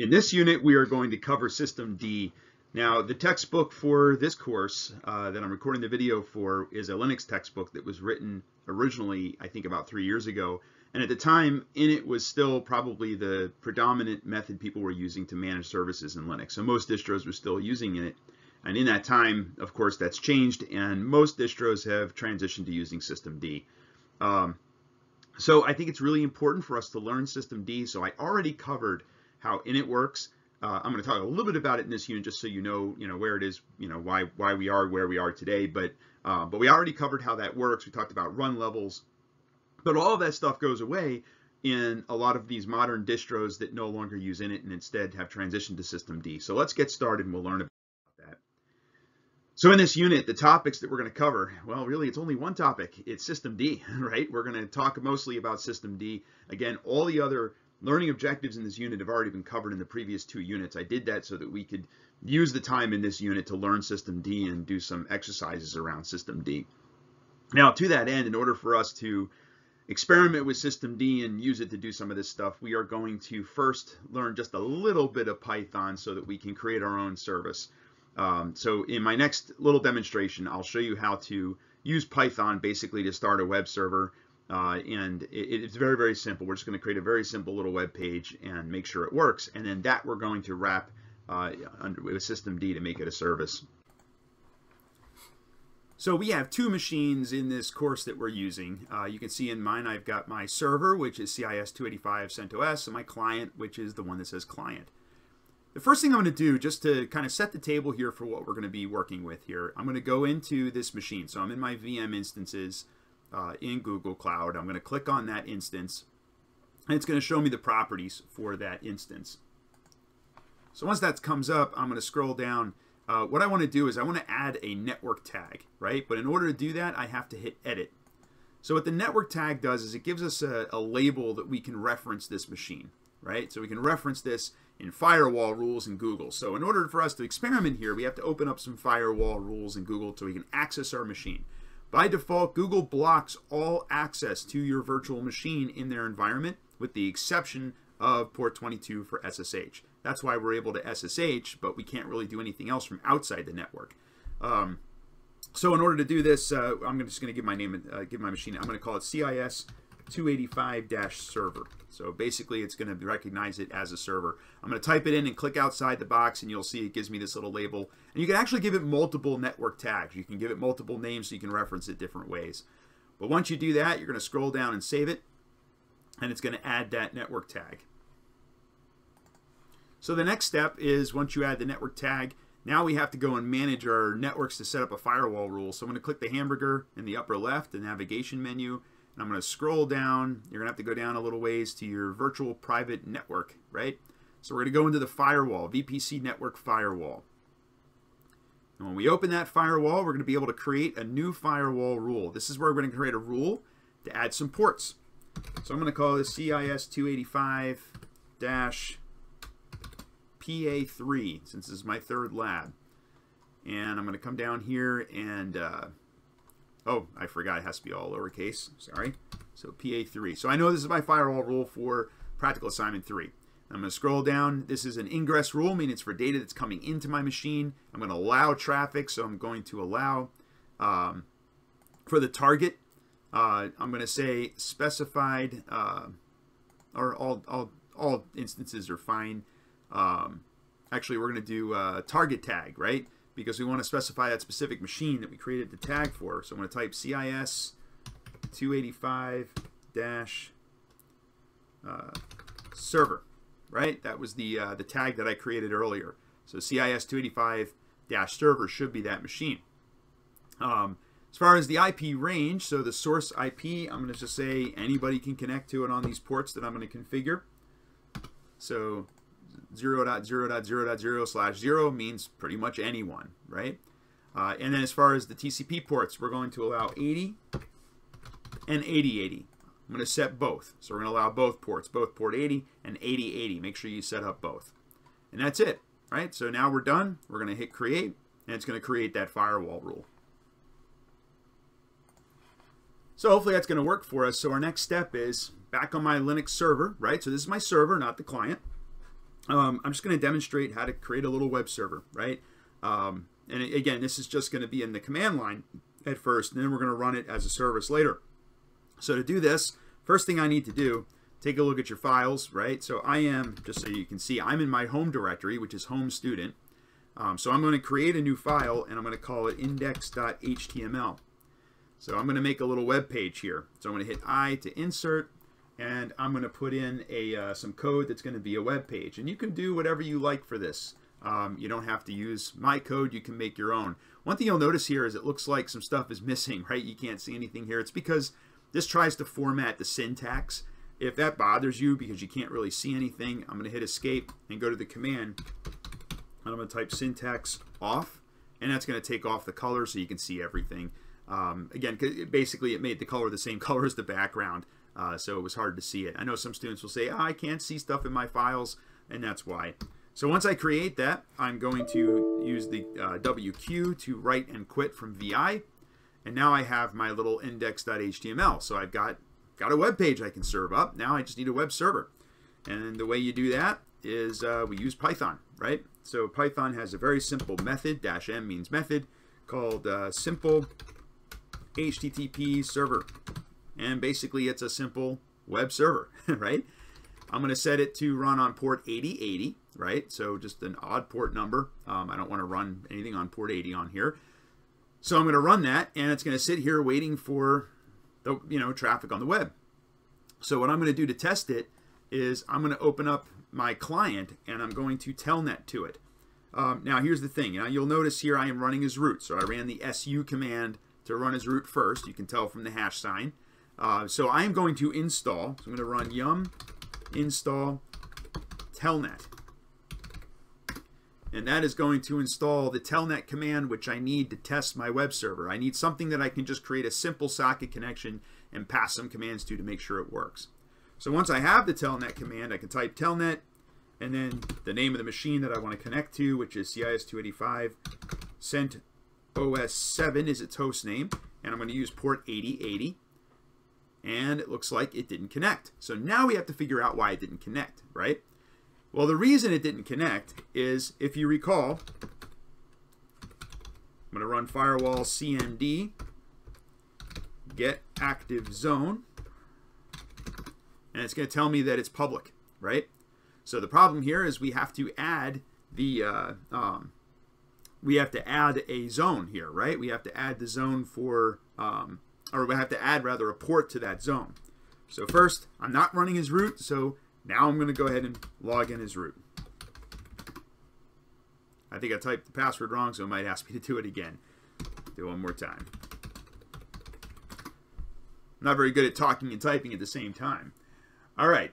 In this unit, we are going to cover System D. Now, the textbook for this course uh, that I'm recording the video for is a Linux textbook that was written originally, I think about three years ago. And at the time, init was still probably the predominant method people were using to manage services in Linux. So most distros were still using it. And in that time, of course, that's changed, and most distros have transitioned to using Systemd. Um, so I think it's really important for us to learn System D. So I already covered how init works. Uh, I'm going to talk a little bit about it in this unit just so you know, you know, where it is, you know, why why we are where we are today. But uh, but we already covered how that works. We talked about run levels, but all of that stuff goes away in a lot of these modern distros that no longer use init and instead have transitioned to Systemd. So let's get started and we'll learn about that. So in this unit, the topics that we're going to cover, well, really, it's only one topic. It's Systemd, right? We're going to talk mostly about Systemd. Again, all the other Learning objectives in this unit have already been covered in the previous two units. I did that so that we could use the time in this unit to learn System D and do some exercises around System D. Now, to that end, in order for us to experiment with System D and use it to do some of this stuff, we are going to first learn just a little bit of Python so that we can create our own service. Um, so in my next little demonstration, I'll show you how to use Python basically to start a web server uh, and it, it's very, very simple. We're just going to create a very simple little web page and make sure it works. And then that we're going to wrap uh, under, with D to make it a service. So we have two machines in this course that we're using. Uh, you can see in mine I've got my server, which is CIS 285 CentOS, and my client, which is the one that says client. The first thing I'm going to do, just to kind of set the table here for what we're going to be working with here, I'm going to go into this machine. So I'm in my VM instances uh, in Google Cloud. I'm going to click on that instance, and it's going to show me the properties for that instance. So once that comes up, I'm going to scroll down. Uh, what I want to do is I want to add a network tag, right? But in order to do that, I have to hit edit. So what the network tag does is it gives us a, a label that we can reference this machine, right? So we can reference this in firewall rules in Google. So in order for us to experiment here, we have to open up some firewall rules in Google so we can access our machine. By default, Google blocks all access to your virtual machine in their environment with the exception of port 22 for SSH. That's why we're able to SSH, but we can't really do anything else from outside the network. Um, so in order to do this, uh, I'm just going to give my name, uh, give my machine. I'm going to call it CIS 285-server. So basically it's going to recognize it as a server. I'm going to type it in and click outside the box and you'll see it gives me this little label. And you can actually give it multiple network tags. You can give it multiple names so you can reference it different ways. But once you do that, you're going to scroll down and save it. And it's going to add that network tag. So the next step is once you add the network tag, now we have to go and manage our networks to set up a firewall rule. So I'm going to click the hamburger in the upper left, the navigation menu, and I'm going to scroll down. You're going to have to go down a little ways to your virtual private network, right? So we're going to go into the firewall, VPC network firewall. And when we open that firewall, we're going to be able to create a new firewall rule. This is where we're going to create a rule to add some ports. So I'm going to call this CIS 285-PA3 since this is my third lab. And I'm going to come down here and uh, Oh, I forgot it has to be all lowercase. Sorry. So PA3. So I know this is my firewall rule for practical assignment 3. I'm going to scroll down. This is an ingress rule, meaning it's for data that's coming into my machine. I'm going to allow traffic, so I'm going to allow um, for the target. Uh, I'm going to say specified, uh, or all, all, all instances are fine. Um, actually, we're going to do uh, target tag, right? Because we want to specify that specific machine that we created the tag for. So I'm going to type CIS 285 dash uh, server, right? That was the uh, the tag that I created earlier. So CIS 285 dash server should be that machine. Um, as far as the IP range, so the source IP, I'm going to just say anybody can connect to it on these ports that I'm going to configure. So 0.0.0.0 slash 0 means pretty much anyone, right? Uh, and then as far as the TCP ports, we're going to allow 80 and 8080. I'm going to set both. So we're going to allow both ports, both port 80 and 8080. Make sure you set up both. And that's it, right? So now we're done. We're going to hit create, and it's going to create that firewall rule. So hopefully that's going to work for us. So our next step is back on my Linux server, right? So this is my server, not the client. Um, I'm just going to demonstrate how to create a little web server, right? Um, and again, this is just going to be in the command line at first, and then we're going to run it as a service later. So to do this, first thing I need to do, take a look at your files, right? So I am, just so you can see, I'm in my home directory, which is home student. Um, so I'm going to create a new file, and I'm going to call it index.html. So I'm going to make a little web page here. So I'm going to hit I to insert, and I'm going to put in a uh, some code that's going to be a web page. And you can do whatever you like for this. Um, you don't have to use my code. You can make your own. One thing you'll notice here is it looks like some stuff is missing, right? You can't see anything here. It's because this tries to format the syntax. If that bothers you because you can't really see anything, I'm going to hit escape and go to the command. And I'm going to type syntax off. And that's going to take off the color so you can see everything. Um, again, basically it made the color the same color as the background. Uh, so it was hard to see it. I know some students will say, oh, I can't see stuff in my files, and that's why. So once I create that, I'm going to use the uh, WQ to write and quit from VI. And now I have my little index.html. So I've got, got a web page I can serve up. Now I just need a web server. And the way you do that is uh, we use Python, right? So Python has a very simple method, dash m means method, called uh, simple HTTP server and basically it's a simple web server, right? I'm going to set it to run on port 8080, right? So just an odd port number. Um, I don't want to run anything on port 80 on here. So I'm going to run that, and it's going to sit here waiting for the you know traffic on the web. So what I'm going to do to test it is I'm going to open up my client, and I'm going to telnet to it. Um, now here's the thing. Now you'll notice here I am running as root. So I ran the su command to run as root first. You can tell from the hash sign. Uh, so I am going to install, so I'm going to run yum install telnet. And that is going to install the telnet command which I need to test my web server. I need something that I can just create a simple socket connection and pass some commands to to make sure it works. So once I have the telnet command, I can type telnet and then the name of the machine that I want to connect to, which is CIS285 CentOS 7 is its host name, and I'm going to use port 8080 and it looks like it didn't connect. So now we have to figure out why it didn't connect, right? Well, the reason it didn't connect is, if you recall, I'm going to run firewall cmd get active zone, and it's going to tell me that it's public, right? So the problem here is we have to add the uh, um, we have to add a zone here, right? We have to add the zone for um, or we have to add rather a port to that zone. So first, I'm not running as root, so now I'm going to go ahead and log in as root. I think I typed the password wrong, so it might ask me to do it again. Do it one more time. I'm not very good at talking and typing at the same time. All right.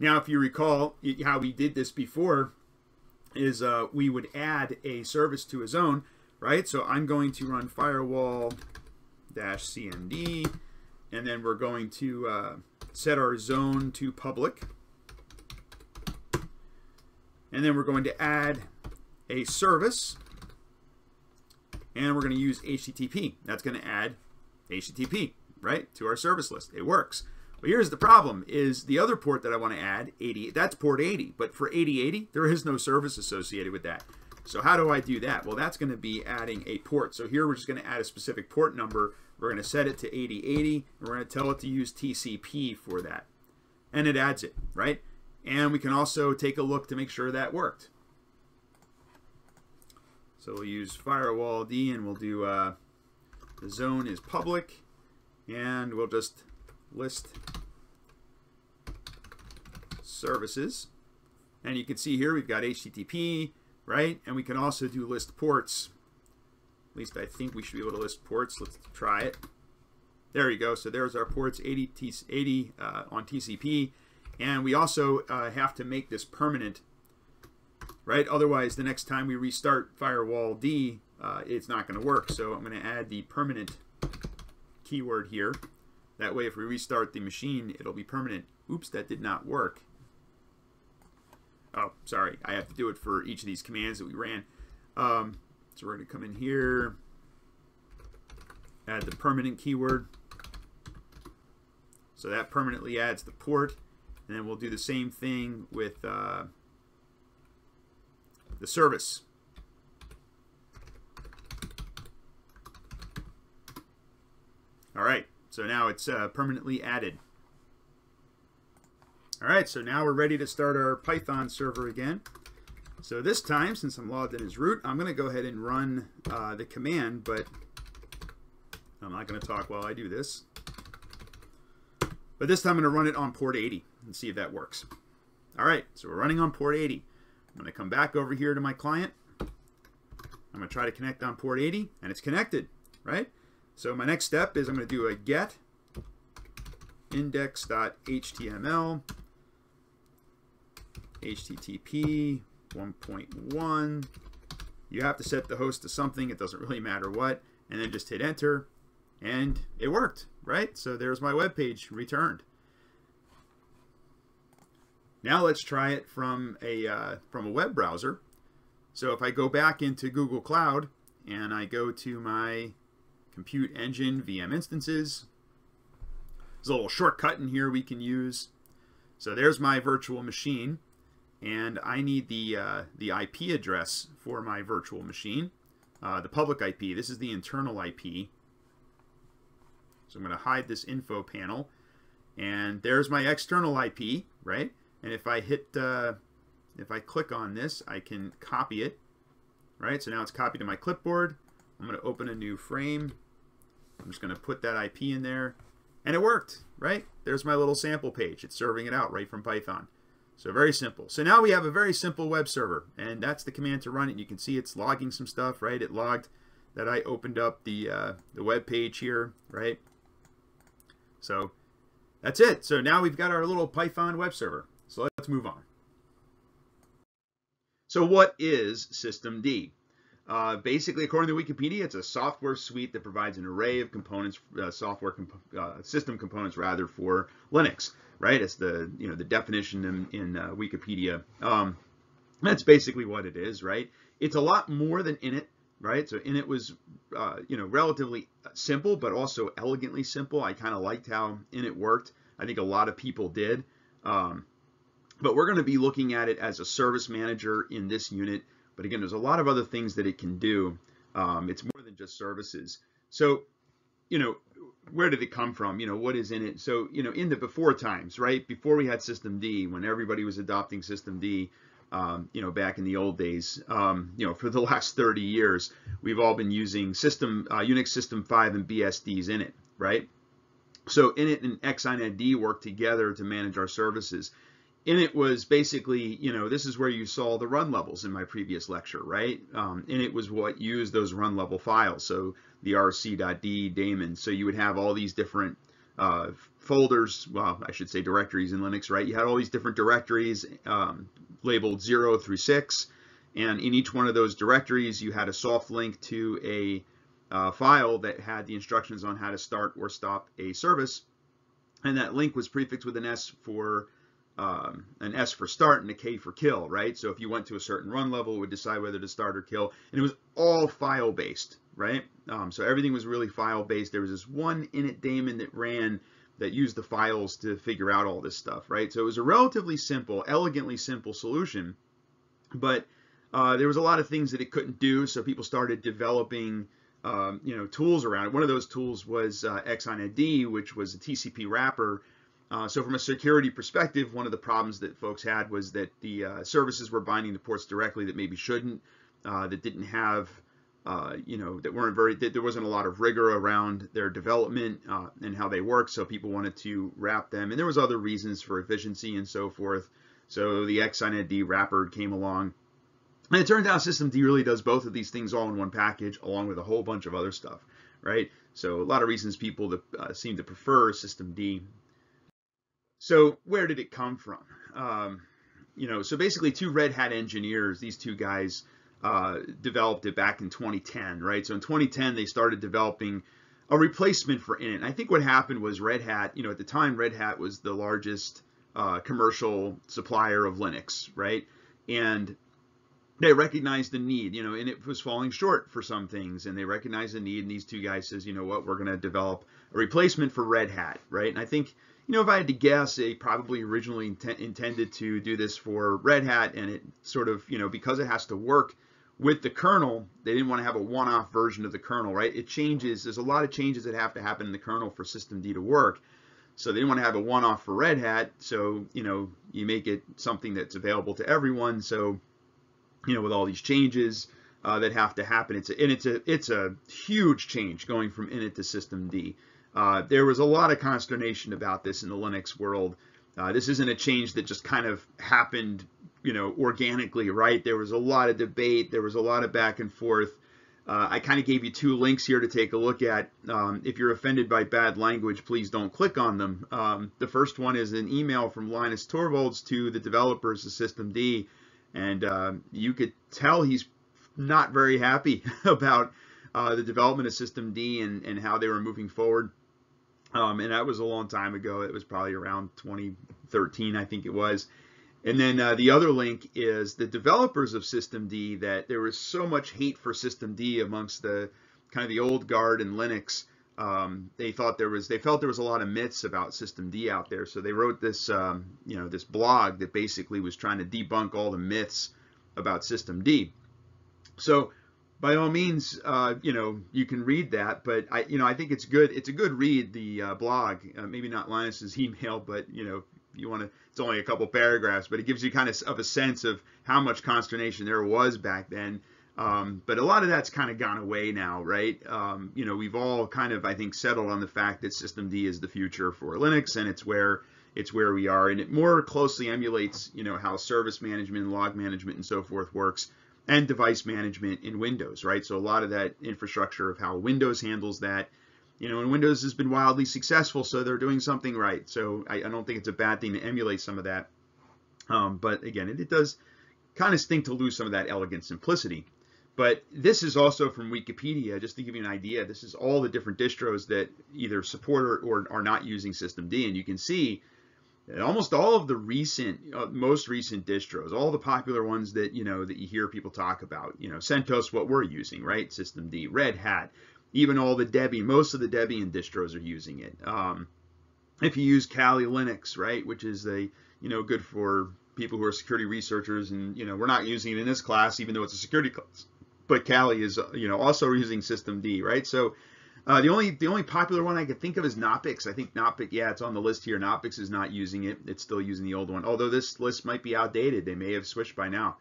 Now, if you recall how we did this before, is uh, we would add a service to a zone, right? So I'm going to run firewall cmd, and then we're going to uh, set our zone to public. And then we're going to add a service, and we're going to use HTTP. That's going to add HTTP, right, to our service list. It works. But here's the problem, is the other port that I want to add, 80, that's port 80. But for 8080, there is no service associated with that. So how do I do that? Well, that's going to be adding a port. So here we're just going to add a specific port number we're going to set it to 8080, and we're going to tell it to use TCP for that. And it adds it, right? And we can also take a look to make sure that worked. So we'll use firewall D and we'll do uh, the zone is public and we'll just list services. And you can see here we've got HTTP, right? And we can also do list ports least I think we should be able to list ports. Let's try it. There you go. So there's our ports 80, T 80 uh, on TCP. And we also uh, have to make this permanent, right? Otherwise, the next time we restart firewall D, uh, it's not going to work. So I'm going to add the permanent keyword here. That way, if we restart the machine, it'll be permanent. Oops, that did not work. Oh, sorry. I have to do it for each of these commands that we ran. Um, so we're going to come in here, add the permanent keyword. So that permanently adds the port. And then we'll do the same thing with uh, the service. All right, so now it's uh, permanently added. All right, so now we're ready to start our Python server again. So this time, since I'm logged in as root, I'm going to go ahead and run uh, the command, but I'm not going to talk while I do this. But this time I'm going to run it on port 80 and see if that works. All right, so we're running on port 80. I'm going to come back over here to my client. I'm going to try to connect on port 80, and it's connected, right? So my next step is I'm going to do a get index.html HTTP 1.1. You have to set the host to something. It doesn't really matter what. And then just hit enter. And it worked, right? So there's my web page returned. Now let's try it from a, uh, from a web browser. So if I go back into Google Cloud and I go to my compute engine VM instances, there's a little shortcut in here we can use. So there's my virtual machine and I need the, uh, the IP address for my virtual machine, uh, the public IP. This is the internal IP. So I'm going to hide this info panel. And there's my external IP, right? And if I hit, uh, if I click on this, I can copy it, right? So now it's copied to my clipboard. I'm going to open a new frame. I'm just going to put that IP in there. And it worked, right? There's my little sample page. It's serving it out right from Python. So very simple. So now we have a very simple web server, and that's the command to run it. You can see it's logging some stuff, right? It logged that I opened up the, uh, the web page here, right? So that's it. So now we've got our little Python web server. So let's move on. So what is systemd? Uh, basically, according to Wikipedia, it's a software suite that provides an array of components, uh, software comp uh, system components rather, for Linux right? It's the you know the definition in, in uh, Wikipedia. Um, that's basically what it is, right? It's a lot more than init, right? So init was uh, you know relatively simple, but also elegantly simple. I kind of liked how init worked. I think a lot of people did. Um, but we're going to be looking at it as a service manager in this unit. But again, there's a lot of other things that it can do. Um, it's more than just services. So, you know, where did it come from? You know, what is init? So, you know, in the before times, right? Before we had System D, when everybody was adopting systemd, um, you know, back in the old days, um, you know, for the last 30 years, we've all been using system, uh, Unix System 5 and BSDs init, right? So init and xinetd work together to manage our services. Init was basically, you know, this is where you saw the run levels in my previous lecture, right? Um, it was what used those run level files. So the rc.d daemon. So you would have all these different uh, folders, well, I should say directories in Linux, right? You had all these different directories um, labeled 0 through 6, and in each one of those directories, you had a soft link to a uh, file that had the instructions on how to start or stop a service, and that link was prefixed with an S for um, an S for start and a K for kill, right? So if you went to a certain run level, it would decide whether to start or kill, and it was all file based, right? Um, so everything was really file based. There was this one init daemon that ran that used the files to figure out all this stuff, right? So it was a relatively simple, elegantly simple solution, but uh, there was a lot of things that it couldn't do. So people started developing, um, you know, tools around it. One of those tools was uh, xinetd, which was a TCP wrapper. Uh, so from a security perspective, one of the problems that folks had was that the uh, services were binding to ports directly that maybe shouldn't, uh, that didn't have uh, you know, that weren't very, that there wasn't a lot of rigor around their development uh, and how they work. So people wanted to wrap them, and there was other reasons for efficiency and so forth. So the xinetd wrapper came along, and it turns out systemd really does both of these things all in one package, along with a whole bunch of other stuff, right? So a lot of reasons people that uh, seem to prefer systemd. So where did it come from? Um, you know, so basically two Red Hat engineers, these two guys uh, developed it back in 2010, right? So in 2010, they started developing a replacement for init. And I think what happened was Red Hat, you know, at the time, Red Hat was the largest uh, commercial supplier of Linux, right? And they recognized the need, you know, and it was falling short for some things, and they recognized the need. And these two guys says, you know what, we're going to develop a replacement for Red Hat, right? And I think you know, if I had to guess, they probably originally int intended to do this for Red Hat, and it sort of, you know, because it has to work with the kernel, they didn't want to have a one-off version of the kernel, right? It changes. There's a lot of changes that have to happen in the kernel for systemd to work. So they didn't want to have a one-off for Red Hat. So, you know, you make it something that's available to everyone. So, you know, with all these changes uh, that have to happen, it's a, and it's a it's a huge change going from init to systemd. Uh, there was a lot of consternation about this in the Linux world. Uh, this isn't a change that just kind of happened, you know, organically, right? There was a lot of debate. There was a lot of back and forth. Uh, I kind of gave you two links here to take a look at. Um, if you're offended by bad language, please don't click on them. Um, the first one is an email from Linus Torvalds to the developers of systemd, and uh, you could tell he's not very happy about uh, the development of systemd and, and how they were moving forward. Um, and that was a long time ago. It was probably around 2013, I think it was. And then uh, the other link is the developers of systemd that there was so much hate for systemd amongst the kind of the old guard in Linux. Um, they thought there was, they felt there was a lot of myths about systemd out there. So they wrote this, um, you know, this blog that basically was trying to debunk all the myths about systemd. So by all means, uh, you know, you can read that, but I, you know, I think it's good. It's a good read, the uh, blog, uh, maybe not Linus's email, but you know, you want to, it's only a couple paragraphs, but it gives you kind of, of a sense of how much consternation there was back then. Um, but a lot of that's kind of gone away now, right? Um, you know, we've all kind of, I think, settled on the fact that systemd is the future for Linux, and it's where it's where we are, and it more closely emulates, you know, how service management, log management, and so forth works and device management in Windows, right? So a lot of that infrastructure of how Windows handles that, you know, and Windows has been wildly successful, so they're doing something right. So I, I don't think it's a bad thing to emulate some of that. Um, but again, it, it does kind of stink to lose some of that elegant simplicity. But this is also from Wikipedia, just to give you an idea. This is all the different distros that either support or, or are not using systemd. And you can see almost all of the recent, uh, most recent distros, all the popular ones that you know that you hear people talk about, you know, CentOS, what we're using, right? System D, Red Hat, even all the Debian, most of the Debian distros are using it. Um, if you use Kali Linux, right, which is a you know good for people who are security researchers, and you know we're not using it in this class, even though it's a security class, but Kali is you know also using system D, right? So uh, the only the only popular one I could think of is Knoppix. I think Knoppix, yeah, it's on the list here. Knoppix is not using it. It's still using the old one. Although this list might be outdated. They may have switched by now.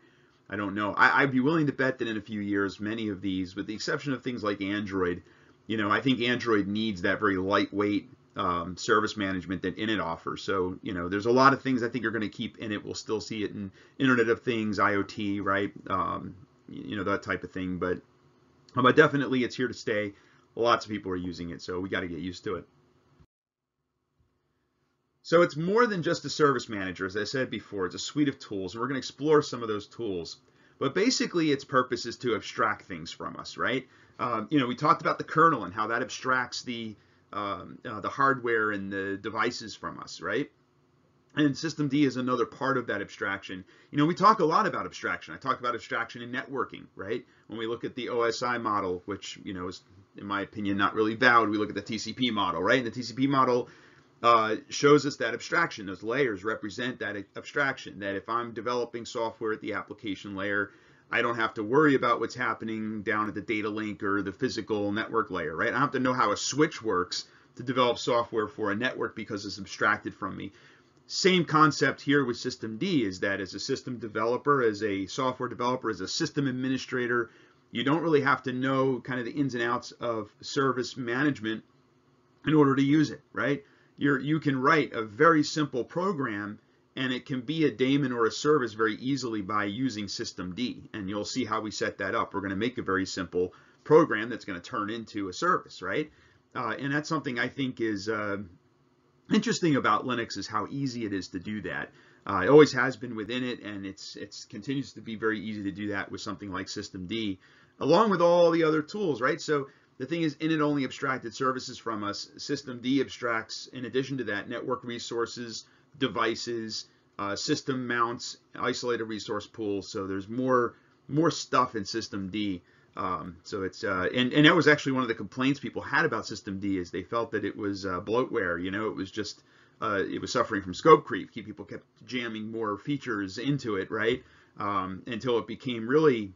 I don't know. I, would be willing to bet that in a few years, many of these, with the exception of things like Android, you know, I think Android needs that very lightweight um, service management that Init offers. So, you know, there's a lot of things I think are going to keep Init. We'll still see it in Internet of Things, IoT, right? Um, you know, that type of thing. But, but definitely it's here to stay lots of people are using it, so we got to get used to it. So it's more than just a service manager, as I said before. It's a suite of tools, and we're going to explore some of those tools. But basically, its purpose is to abstract things from us, right? Um, you know, we talked about the kernel and how that abstracts the um, uh, the hardware and the devices from us, right? And systemd is another part of that abstraction. You know, we talk a lot about abstraction. I talk about abstraction in networking, right? When we look at the OSI model, which, you know, is in my opinion, not really valid. We look at the TCP model, right? And the TCP model uh, shows us that abstraction. Those layers represent that abstraction, that if I'm developing software at the application layer, I don't have to worry about what's happening down at the data link or the physical network layer, right? I don't have to know how a switch works to develop software for a network because it's abstracted from me. Same concept here with System D is that as a system developer, as a software developer, as a system administrator, you don't really have to know kind of the ins and outs of service management in order to use it, right? You're, you can write a very simple program and it can be a daemon or a service very easily by using systemd. And you'll see how we set that up. We're going to make a very simple program that's going to turn into a service, right? Uh, and that's something I think is uh, interesting about Linux is how easy it is to do that. Uh, it always has been with init, and it's it's continues to be very easy to do that with something like systemd, along with all the other tools, right? So the thing is, init only abstracted services from us. Systemd abstracts, in addition to that, network resources, devices, uh, system mounts, isolated resource pools. So there's more more stuff in systemd. Um, so it's uh, and and that was actually one of the complaints people had about systemd is they felt that it was uh, bloatware. You know, it was just uh, it was suffering from scope creep. People kept jamming more features into it, right? Um, until it became really,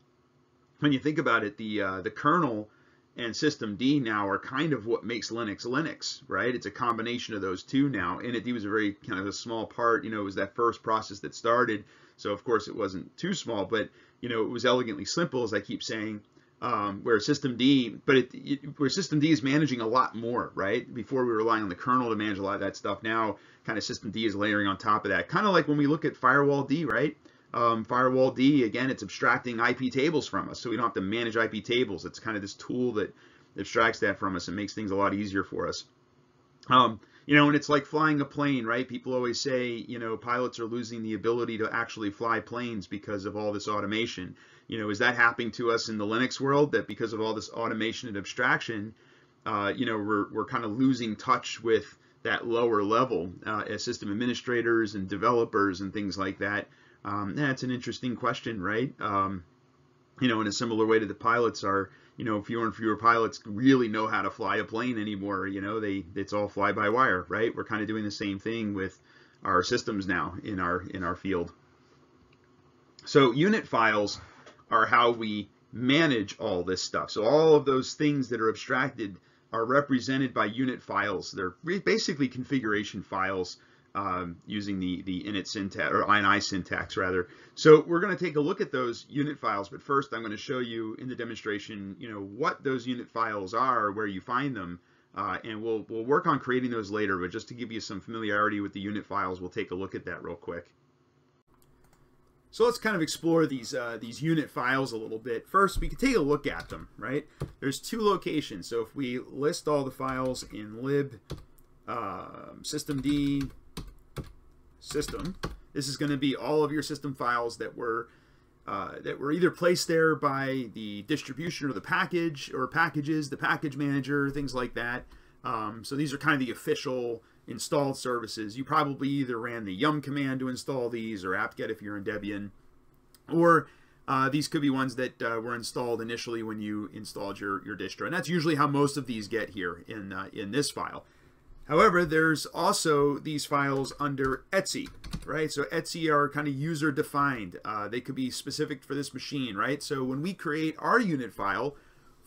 when you think about it, the uh, the kernel and system D now are kind of what makes Linux Linux, right? It's a combination of those two now. And it was a very kind of a small part, you know, it was that first process that started. So of course it wasn't too small, but you know, it was elegantly simple, as I keep saying. Um, where system D, but it, where system D is managing a lot more, right? Before we were relying on the kernel to manage a lot of that stuff. Now, kind of system D is layering on top of that. Kind of like when we look at firewall D, right? Um, firewall D, again, it's abstracting IP tables from us, so we don't have to manage IP tables. It's kind of this tool that abstracts that from us and makes things a lot easier for us. Um, you know, and it's like flying a plane, right? People always say, you know, pilots are losing the ability to actually fly planes because of all this automation. You know, is that happening to us in the Linux world that because of all this automation and abstraction, uh, you know, we're, we're kind of losing touch with that lower level uh, as system administrators and developers and things like that? Um, that's an interesting question, right? Um, you know, in a similar way to the pilots are, you know, fewer and fewer pilots really know how to fly a plane anymore. You know, they it's all fly by wire, right? We're kind of doing the same thing with our systems now in our in our field. So unit files are how we manage all this stuff. So all of those things that are abstracted are represented by unit files. They're basically configuration files um, using the, the init syntax, or ini syntax rather. So we're going to take a look at those unit files, but first I'm going to show you in the demonstration, you know, what those unit files are, where you find them, uh, and we'll, we'll work on creating those later, but just to give you some familiarity with the unit files, we'll take a look at that real quick. So let's kind of explore these uh, these unit files a little bit. First, we can take a look at them, right? There's two locations. So if we list all the files in lib uh, systemd system, this is going to be all of your system files that were uh, that were either placed there by the distribution or the package or packages, the package manager, things like that. Um, so these are kind of the official installed services. You probably either ran the yum command to install these or apt-get if you're in Debian, or uh, these could be ones that uh, were installed initially when you installed your, your distro. And that's usually how most of these get here in, uh, in this file. However, there's also these files under etc, right? So etc are kind of user defined. Uh, they could be specific for this machine, right? So when we create our unit file,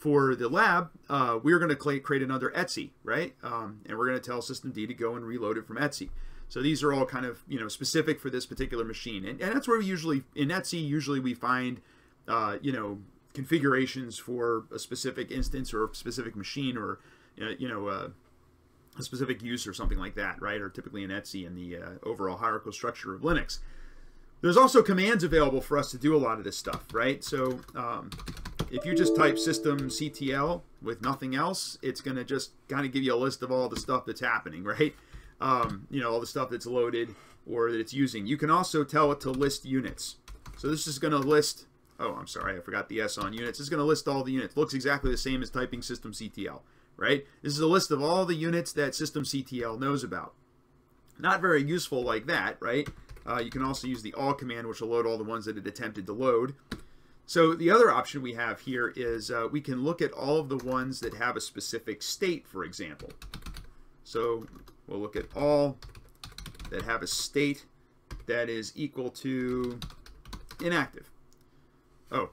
for the lab, uh, we're going to create another etc, right? Um, and we're going to tell systemd to go and reload it from etc. So these are all kind of you know specific for this particular machine, and, and that's where we usually in etc, usually we find uh, you know configurations for a specific instance or a specific machine or uh, you know uh, a specific use or something like that, right? Or typically in etc in the uh, overall hierarchical structure of Linux. There's also commands available for us to do a lot of this stuff, right? So um, if you just type systemctl with nothing else, it's going to just kind of give you a list of all the stuff that's happening, right? Um, you know, all the stuff that's loaded or that it's using. You can also tell it to list units. So this is going to list, oh, I'm sorry, I forgot the S on units. It's going to list all the units. Looks exactly the same as typing systemctl, right? This is a list of all the units that systemctl knows about. Not very useful like that, right? Uh, you can also use the all command, which will load all the ones that it attempted to load. So the other option we have here is uh, we can look at all of the ones that have a specific state, for example. So we'll look at all that have a state that is equal to inactive. Oh,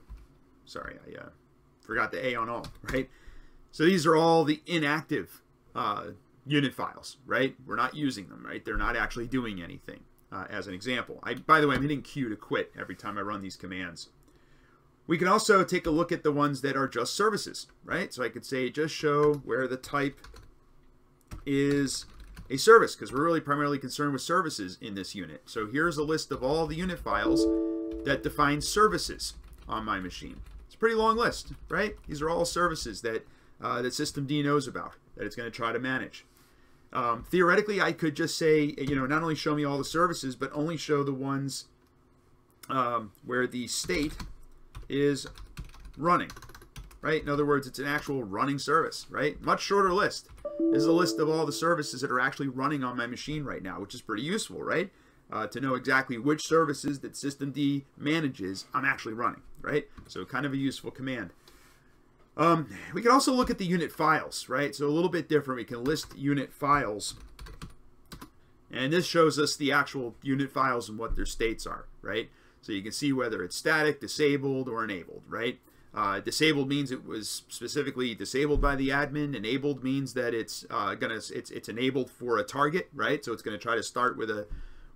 sorry, I uh, forgot the A on all, right? So these are all the inactive uh, unit files, right? We're not using them, right? They're not actually doing anything, uh, as an example. I, by the way, I'm hitting Q to quit every time I run these commands. We can also take a look at the ones that are just services, right? So I could say just show where the type is a service because we're really primarily concerned with services in this unit. So here's a list of all the unit files that define services on my machine. It's a pretty long list, right? These are all services that, uh, that systemd knows about, that it's going to try to manage. Um, theoretically, I could just say, you know, not only show me all the services, but only show the ones um, where the state is running, right? In other words, it's an actual running service, right? Much shorter list. This is a list of all the services that are actually running on my machine right now, which is pretty useful, right? Uh, to know exactly which services that systemd manages I'm actually running, right? So kind of a useful command. Um, we can also look at the unit files, right? So a little bit different. We can list unit files. And this shows us the actual unit files and what their states are, right? So you can see whether it's static, disabled, or enabled, right? Uh, disabled means it was specifically disabled by the admin. Enabled means that it's uh, gonna it's it's enabled for a target, right? So it's gonna try to start with a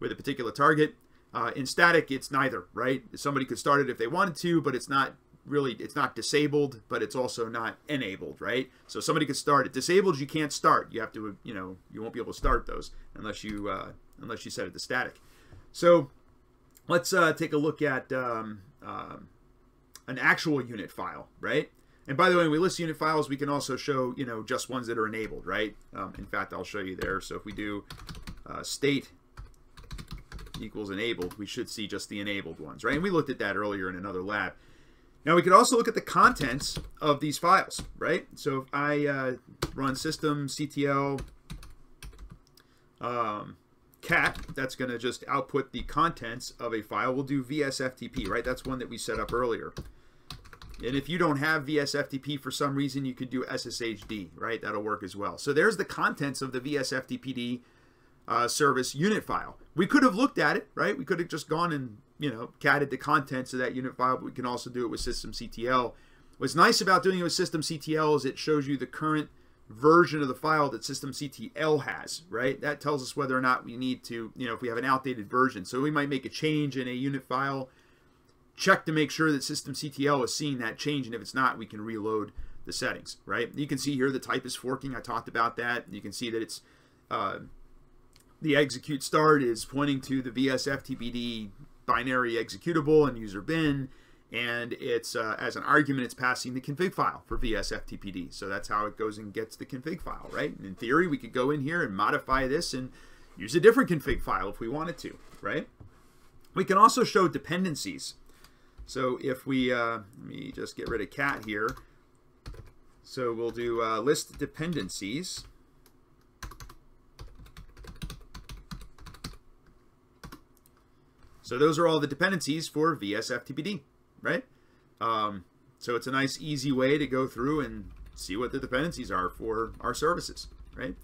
with a particular target. Uh, in static, it's neither, right? Somebody could start it if they wanted to, but it's not really it's not disabled, but it's also not enabled, right? So somebody could start it. Disabled, you can't start. You have to, you know, you won't be able to start those unless you uh, unless you set it to static. So let's uh, take a look at um, um, an actual unit file, right? And by the way, when we list unit files, we can also show, you know, just ones that are enabled, right? Um, in fact, I'll show you there. So if we do uh, state equals enabled, we should see just the enabled ones, right? And we looked at that earlier in another lab. Now we could also look at the contents of these files, right? So if I uh, run system ctl um, cat, that's going to just output the contents of a file. We'll do vsftp, right? That's one that we set up earlier. And if you don't have vsftp for some reason, you could do sshd, right? That'll work as well. So there's the contents of the vsftpd uh, service unit file. We could have looked at it, right? We could have just gone and, you know, catted the contents of that unit file, but we can also do it with systemctl. What's nice about doing it with systemctl is it shows you the current version of the file that systemctl has, right? That tells us whether or not we need to, you know, if we have an outdated version. So we might make a change in a unit file, check to make sure that systemctl is seeing that change, and if it's not, we can reload the settings, right? You can see here the type is forking. I talked about that. You can see that it's uh, the execute start is pointing to the vsftpd binary executable and user bin and it's uh, as an argument it's passing the config file for vsftpd so that's how it goes and gets the config file right? And in theory we could go in here and modify this and use a different config file if we wanted to right? We can also show dependencies. So if we uh, let me just get rid of cat here. So we'll do uh, list dependencies. So those are all the dependencies for VSFTPD, right? Um, so it's a nice, easy way to go through and see what the dependencies are for our services, right?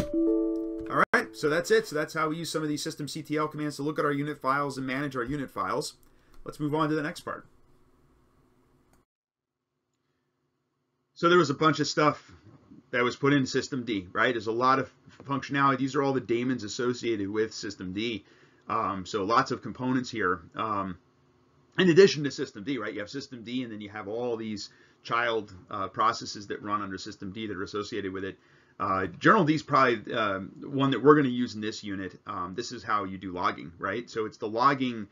All right, so that's it. So that's how we use some of these systemctl commands to look at our unit files and manage our unit files. Let's move on to the next part. So there was a bunch of stuff that was put in systemd, right? There's a lot of functionality. These are all the daemons associated with systemd. Um, so lots of components here. Um, in addition to system D, right? You have system D and then you have all these child uh, processes that run under system D that are associated with it. Uh, journal D is probably um, one that we're going to use in this unit. Um, this is how you do logging, right? So it's the logging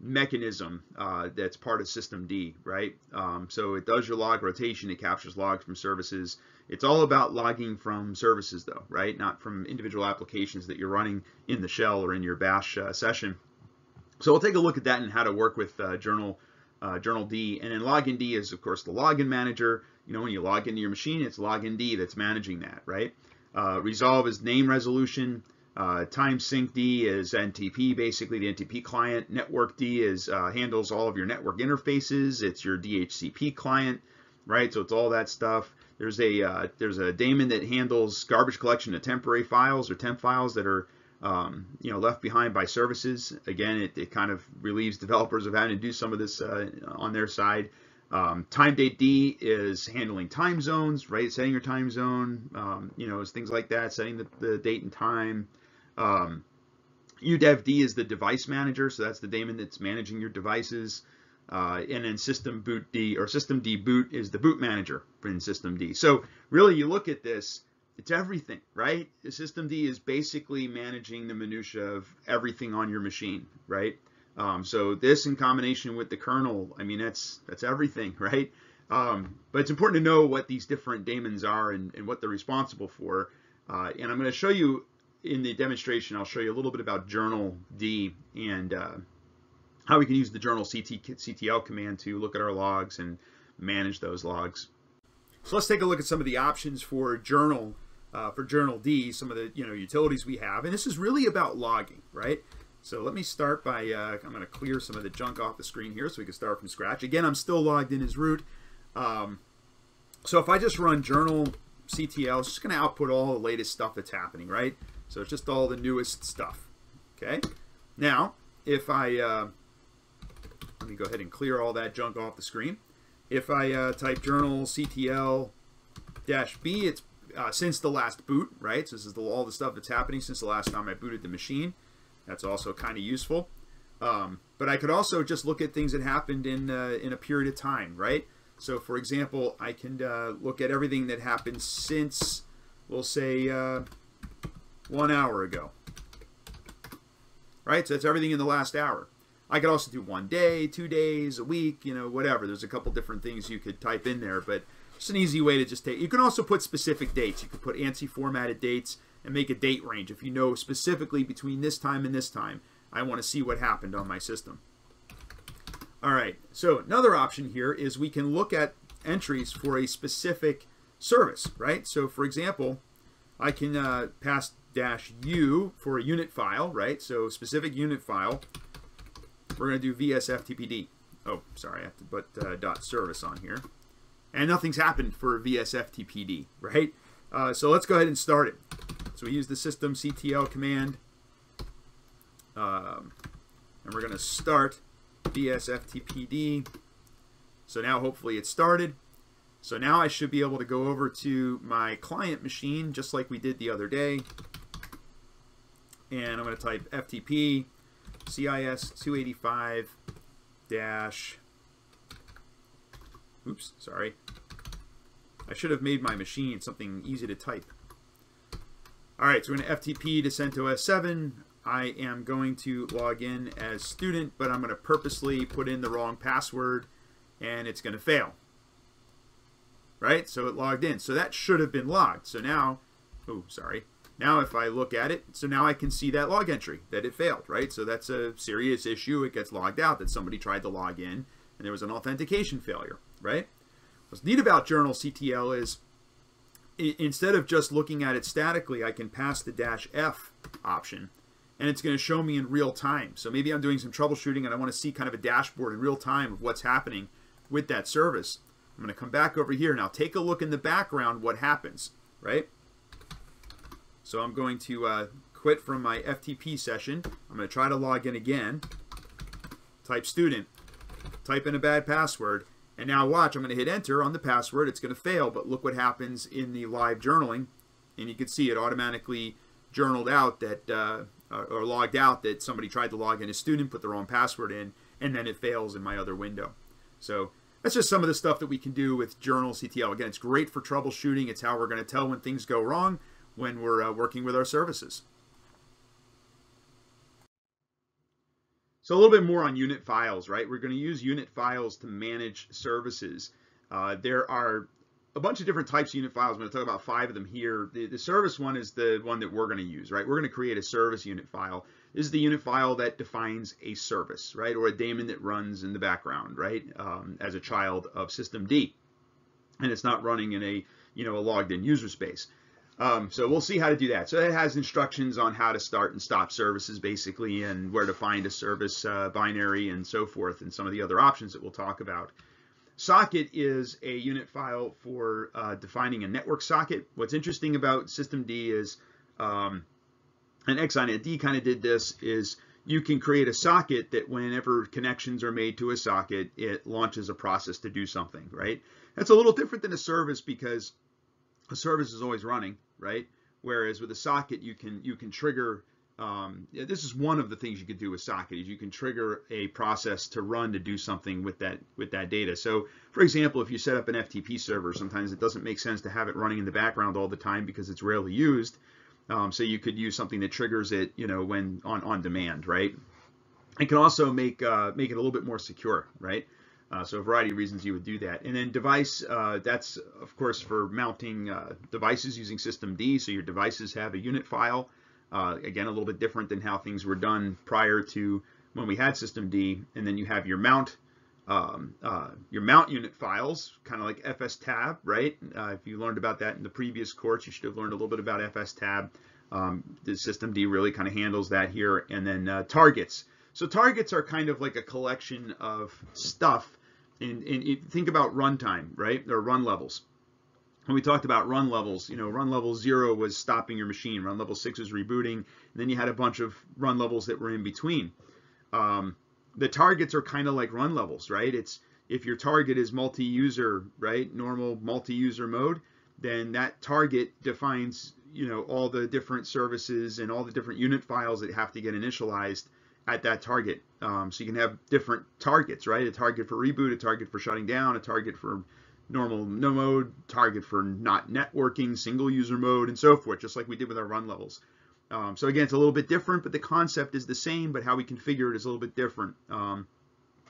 mechanism uh, that's part of system D, right? Um, so it does your log rotation, it captures logs from services. It's all about logging from services though, right? Not from individual applications that you're running in the shell or in your bash uh, session. So we'll take a look at that and how to work with uh, journal uh, journal D. And then login D is of course the login manager. You know, when you log into your machine, it's login D that's managing that, right? Uh, resolve is name resolution. Uh, time sync D is NTP, basically the NTP client. Network D is uh, handles all of your network interfaces. It's your DHCP client, right? So it's all that stuff. There's a uh, there's a daemon that handles garbage collection of temporary files or temp files that are um, you know left behind by services. Again, it, it kind of relieves developers of having to do some of this uh, on their side. Um, time date D is handling time zones, right? Setting your time zone, um, you know, things like that, setting the, the date and time. Um, UDEV-D is the device manager, so that's the daemon that's managing your devices. Uh, and then system boot D or system D boot is the boot manager in system D. So really, you look at this, it's everything, right? System D is basically managing the minutia of everything on your machine, right? Um, so this in combination with the kernel, I mean, that's that's everything, right? Um, but it's important to know what these different daemons are and, and what they're responsible for. Uh, and I'm going to show you in the demonstration, I'll show you a little bit about journal D and uh, how we can use the journal CT, CTL command to look at our logs and manage those logs. So let's take a look at some of the options for journal uh, for journal D, some of the you know utilities we have, and this is really about logging, right? So let me start by uh, I'm going to clear some of the junk off the screen here so we can start from scratch. Again, I'm still logged in as root. Um, so if I just run journal CTL is just going to output all the latest stuff that's happening, right? So it's just all the newest stuff. Okay. Now, if I uh, let me go ahead and clear all that junk off the screen. If I uh, type journal CTL dash B, it's uh, since the last boot, right? So this is the, all the stuff that's happening since the last time I booted the machine. That's also kind of useful. Um, but I could also just look at things that happened in uh, in a period of time, right? So for example, I can uh, look at everything that happened since, we'll say, uh, one hour ago. Right? So that's everything in the last hour. I could also do one day, two days, a week, you know, whatever. There's a couple different things you could type in there, but it's an easy way to just take. You can also put specific dates. You could put ANSI formatted dates and make a date range. If you know specifically between this time and this time, I want to see what happened on my system. All right, so another option here is we can look at entries for a specific service, right? So for example, I can uh, pass dash U for a unit file, right? So specific unit file. We're going to do VSFTPD. Oh, sorry, I have to put uh, dot service on here. And nothing's happened for VSFTPD, right? Uh, so let's go ahead and start it. So we use the systemctl command. Um, and we're going to start VSFTPD. So now hopefully it started. So now I should be able to go over to my client machine just like we did the other day. And I'm going to type FTP CIS 285 dash oops sorry I should have made my machine something easy to type alright so we're to FTP to CentOS 7 I am going to log in as student, but I'm going to purposely put in the wrong password and it's going to fail. Right? So it logged in. So that should have been logged. So now, oh, sorry. Now if I look at it, so now I can see that log entry, that it failed, right? So that's a serious issue. It gets logged out that somebody tried to log in and there was an authentication failure, right? What's neat about Journal CTL is instead of just looking at it statically, I can pass the dash F option and it's going to show me in real time. So maybe I'm doing some troubleshooting and I want to see kind of a dashboard in real time of what's happening with that service. I'm going to come back over here. Now take a look in the background what happens, right? So I'm going to uh, quit from my FTP session. I'm going to try to log in again. Type student. Type in a bad password. And now watch, I'm going to hit enter on the password. It's going to fail, but look what happens in the live journaling. And you can see it automatically journaled out that uh, or logged out that somebody tried to log in as student, put the wrong password in, and then it fails in my other window. So that's just some of the stuff that we can do with Journal CTL. Again, it's great for troubleshooting. It's how we're going to tell when things go wrong when we're uh, working with our services. So a little bit more on unit files, right? We're going to use unit files to manage services. Uh, there are a bunch of different types of unit files. I'm going to talk about five of them here. The, the service one is the one that we're going to use, right? We're going to create a service unit file. This is the unit file that defines a service, right? Or a daemon that runs in the background, right? Um, as a child of systemd. And it's not running in a, you know, a logged in user space. Um, so we'll see how to do that. So it has instructions on how to start and stop services basically and where to find a service uh, binary and so forth and some of the other options that we'll talk about. Socket is a unit file for uh, defining a network socket. What's interesting about systemd is, um, and XINetD kind of did this, is you can create a socket that whenever connections are made to a socket, it launches a process to do something, right? That's a little different than a service because a service is always running, right? Whereas with a socket, you can you can trigger um, this is one of the things you could do with Socket is you can trigger a process to run to do something with that with that data. So, for example, if you set up an FTP server, sometimes it doesn't make sense to have it running in the background all the time because it's rarely used. Um, so you could use something that triggers it, you know, when on on demand, right? It can also make uh, make it a little bit more secure, right? Uh, so a variety of reasons you would do that. And then device, uh, that's of course for mounting uh, devices using systemd. So your devices have a unit file uh, again, a little bit different than how things were done prior to when we had systemd. And then you have your mount, um, uh, your mount unit files, kind of like fstab, right? Uh, if you learned about that in the previous course, you should have learned a little bit about fstab. Um, the systemd really kind of handles that here. And then targets. So targets are kind of like a collection of stuff. And, and think about runtime, right? Or run levels. when we talked about run levels, you know, run level zero was stopping your machine, run level six was rebooting, and then you had a bunch of run levels that were in between. Um, the targets are kind of like run levels, right? It's if your target is multi-user, right, normal multi-user mode, then that target defines, you know, all the different services and all the different unit files that have to get initialized at that target. Um, so you can have different targets, right? A target for reboot, a target for shutting down, a target for normal no mode, target for not networking, single user mode, and so forth, just like we did with our run levels. Um, so again, it's a little bit different, but the concept is the same, but how we configure it is a little bit different. Um,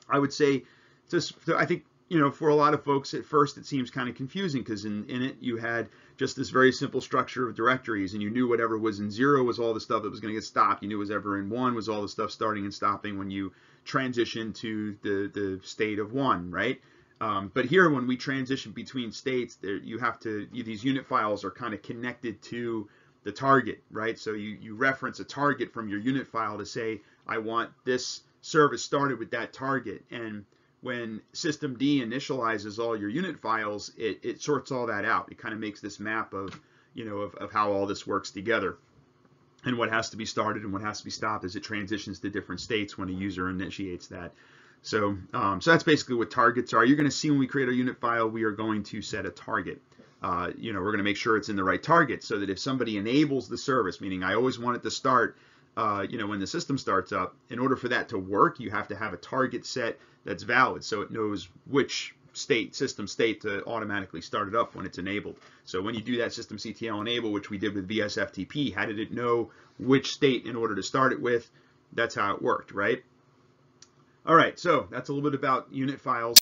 I would say, just I think you know, for a lot of folks at first it seems kind of confusing because in, init you had just this very simple structure of directories and you knew whatever was in zero was all the stuff that was going to get stopped. You knew whatever in one was all the stuff starting and stopping when you transition to the, the state of one, right? Um, but here, when we transition between states, there, you have to, you, these unit files are kind of connected to the target, right? So you, you reference a target from your unit file to say, I want this service started with that target. And when systemd initializes all your unit files, it, it sorts all that out. It kind of makes this map of, you know, of, of how all this works together and what has to be started and what has to be stopped as it transitions to different states when a user initiates that. So, um, so that's basically what targets are. You're going to see when we create our unit file, we are going to set a target. Uh, you know, we're going to make sure it's in the right target so that if somebody enables the service, meaning I always want it to start, uh, you know, when the system starts up, in order for that to work, you have to have a target set that's valid so it knows which state, system state to automatically start it up when it's enabled. So when you do that systemctl enable, which we did with VSFTP, how did it know which state in order to start it with? That's how it worked, right? All right, so that's a little bit about unit files.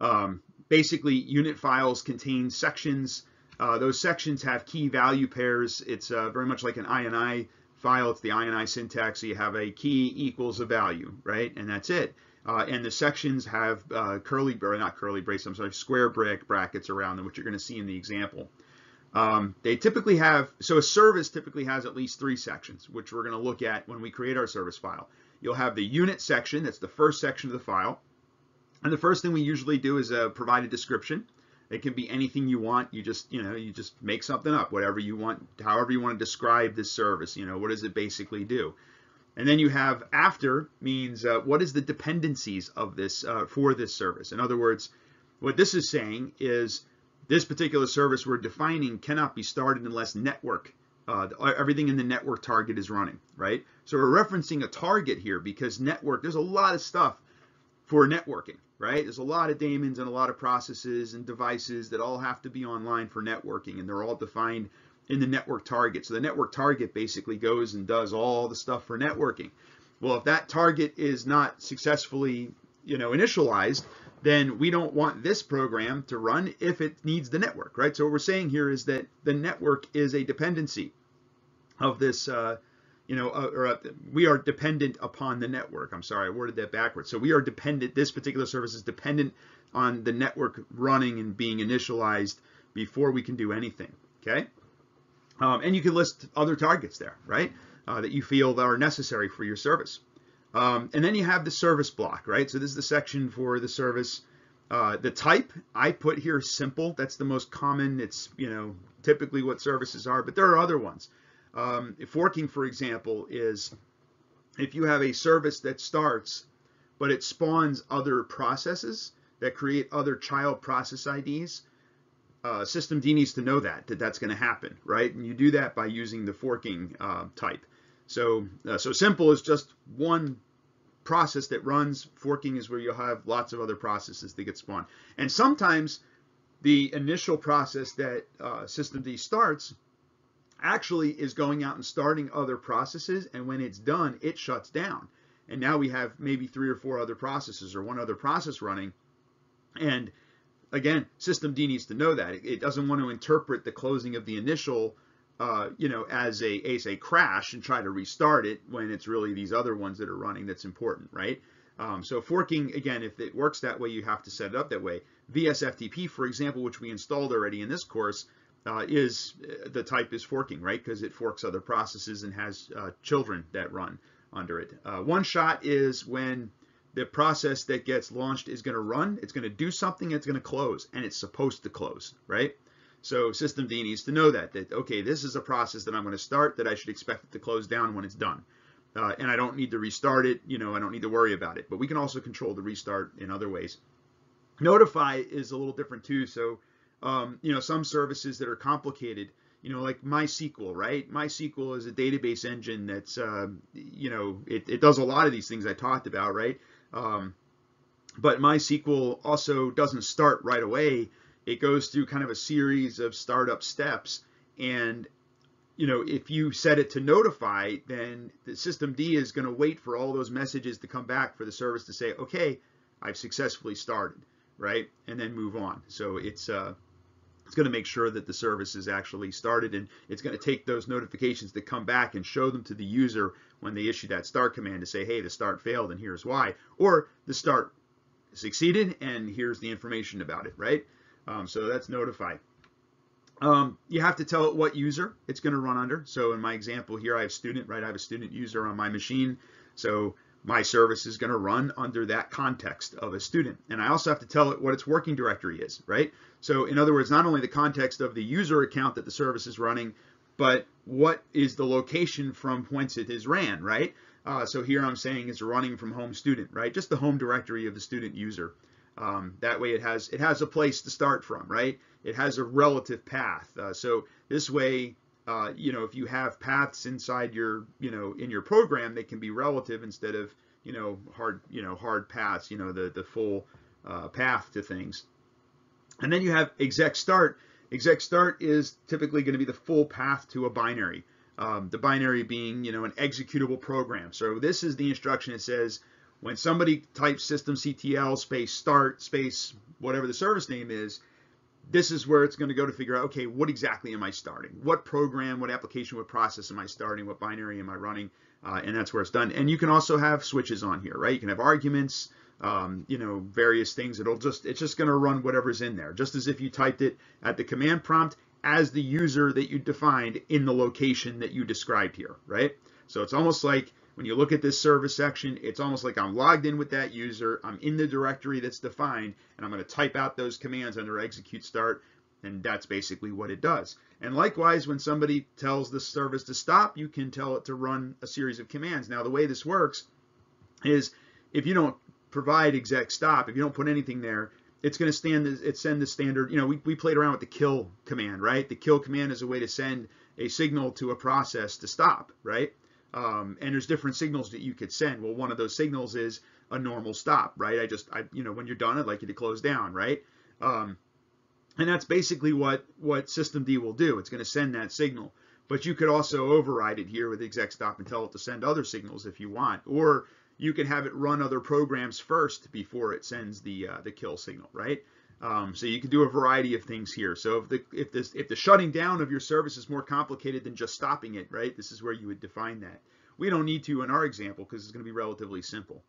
Um, basically, unit files contain sections. Uh, those sections have key value pairs. It's uh, very much like an INI file. It's the INI syntax. So you have a key equals a value, right? And that's it. Uh, and the sections have uh, curly, or not curly braces, I'm sorry, square brick brackets around them, which you're going to see in the example. Um, they typically have, so a service typically has at least three sections, which we're going to look at when we create our service file. You'll have the unit section, that's the first section of the file. And the first thing we usually do is uh, provide a description. It can be anything you want. You just, you know, you just make something up, whatever you want, however you want to describe this service. You know, what does it basically do? And then you have after means uh, what is the dependencies of this uh, for this service. In other words, what this is saying is this particular service we're defining cannot be started unless network uh, everything in the network target is running, right? So we're referencing a target here because network, there's a lot of stuff for networking, right? There's a lot of daemons and a lot of processes and devices that all have to be online for networking and they're all defined in the network target. So the network target basically goes and does all the stuff for networking. Well, if that target is not successfully, you know, initialized, then we don't want this program to run if it needs the network, right? So what we're saying here is that the network is a dependency of this, uh, you know, uh, or uh, we are dependent upon the network. I'm sorry, I worded that backwards. So we are dependent, this particular service is dependent on the network running and being initialized before we can do anything, okay? Um, and you can list other targets there, right, uh, that you feel are necessary for your service. Um, and then you have the service block, right? So this is the section for the service. Uh, the type I put here simple. That's the most common. It's, you know, typically what services are, but there are other ones. Um, forking, for example, is if you have a service that starts, but it spawns other processes that create other child process IDs, uh, systemd needs to know that, that that's going to happen, right? And you do that by using the forking uh, type. So, uh, so simple is just one process that runs. Forking is where you'll have lots of other processes that get spawned. And sometimes the initial process that uh, systemd starts actually is going out and starting other processes. And when it's done, it shuts down. And now we have maybe three or four other processes or one other process running. And again, system D needs to know that. It doesn't want to interpret the closing of the initial, uh, you know, as a, as a crash and try to restart it when it's really these other ones that are running that's important, right? Um, so forking, again, if it works that way, you have to set it up that way. VSFTP, for example, which we installed already in this course, uh, is uh, the type is forking, right? Because it forks other processes and has uh, children that run under it. Uh, one shot is when the process that gets launched is going to run, it's going to do something, it's going to close, and it's supposed to close, right? So systemd needs to know that, that, okay, this is a process that I'm going to start that I should expect it to close down when it's done. Uh, and I don't need to restart it, you know, I don't need to worry about it. But we can also control the restart in other ways. Notify is a little different too. So, um, you know, some services that are complicated, you know, like MySQL, right? MySQL is a database engine that's, uh, you know, it, it, does a lot of these things I talked about, right? Um, but MySQL also doesn't start right away. It goes through kind of a series of startup steps. And, you know, if you set it to notify, then the system D is going to wait for all those messages to come back for the service to say, okay, I've successfully started, right? And then move on. So it's, uh, it's going to make sure that the service is actually started and it's going to take those notifications that come back and show them to the user when they issue that start command to say, hey, the start failed and here's why, or the start succeeded and here's the information about it, right? Um, so that's notify. Um, you have to tell it what user it's going to run under. So in my example here, I have student, right? I have a student user on my machine. So my service is going to run under that context of a student. And I also have to tell it what its working directory is, right? So in other words, not only the context of the user account that the service is running, but what is the location from whence it is ran, right? Uh, so here I'm saying it's running from home student, right? Just the home directory of the student user. Um, that way it has it has a place to start from, right? It has a relative path. Uh, so this way, uh, you know, if you have paths inside your, you know, in your program, they can be relative instead of, you know, hard, you know, hard paths, you know, the the full uh, path to things. And then you have exec start. Exec start is typically going to be the full path to a binary. Um, the binary being, you know, an executable program. So this is the instruction that says when somebody types systemctl space start space whatever the service name is, this is where it's going to go to figure out, okay, what exactly am I starting? What program, what application, what process am I starting? What binary am I running? Uh, and that's where it's done. And you can also have switches on here, right? You can have arguments, um, you know, various things. It'll just, it's just going to run whatever's in there, just as if you typed it at the command prompt as the user that you defined in the location that you described here, right? So it's almost like when you look at this service section, it's almost like I'm logged in with that user, I'm in the directory that's defined, and I'm going to type out those commands under execute start, and that's basically what it does. And likewise, when somebody tells the service to stop, you can tell it to run a series of commands. Now, the way this works is if you don't provide exec stop, if you don't put anything there, it's going to stand send the standard you know we, we played around with the kill command right the kill command is a way to send a signal to a process to stop right um, and there's different signals that you could send. Well one of those signals is a normal stop right? I just i you know when you're done i'd like you to close down right? Um, and that's basically what what system D will do. It's going to send that signal. But you could also override it here with exec stop and tell it to send other signals if you want. Or you can have it run other programs first before it sends the uh, the kill signal, right? Um, so you can do a variety of things here. So if the if this if the shutting down of your service is more complicated than just stopping it, right? This is where you would define that. We don't need to in our example because it's going to be relatively simple.